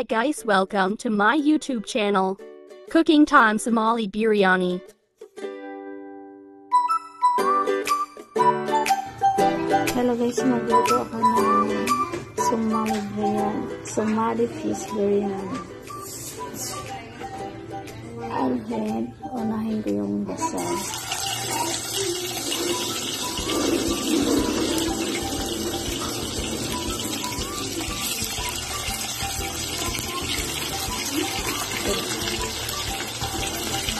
Hi guys, welcome to my YouTube channel. Cooking Time Somali Biryani. Hello guys, magluto ako ng Somali biryani. Somali fish biryani. Ahead, unahin ko yung basal.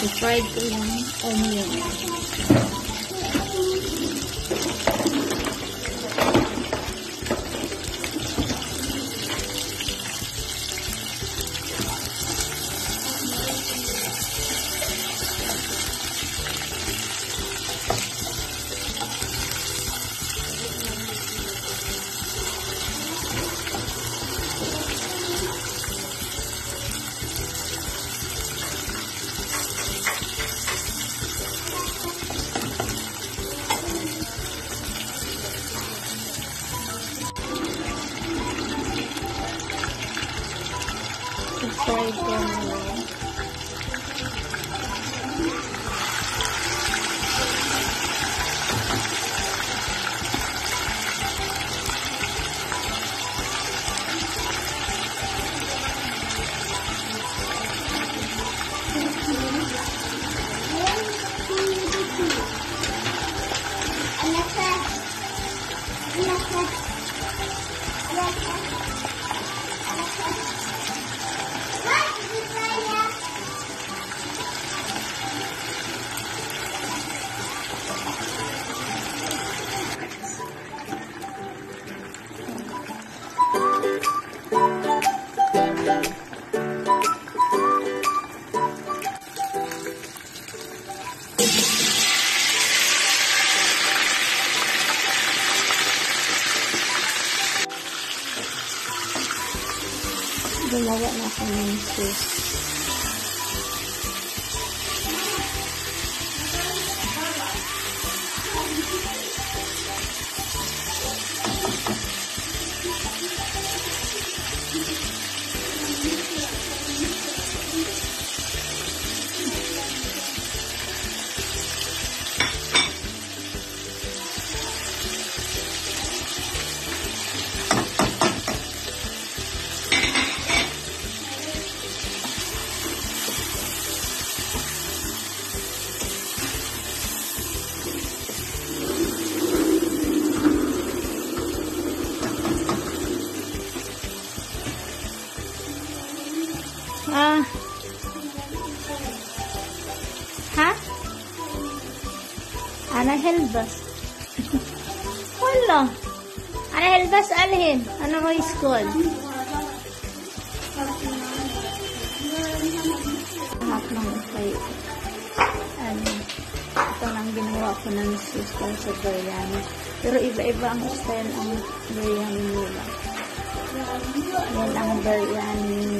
I-fried ko yung onion. Cây. Gumawa na ako ng sauce. Ha? Ana helbas. Wala. Ana helbas alhin. Ano ko school? Lahat ng kay ano, ito lang ginawa ko ng sister sa biryani. Pero iba-iba ang style ang biryani nila. Yan ang biryani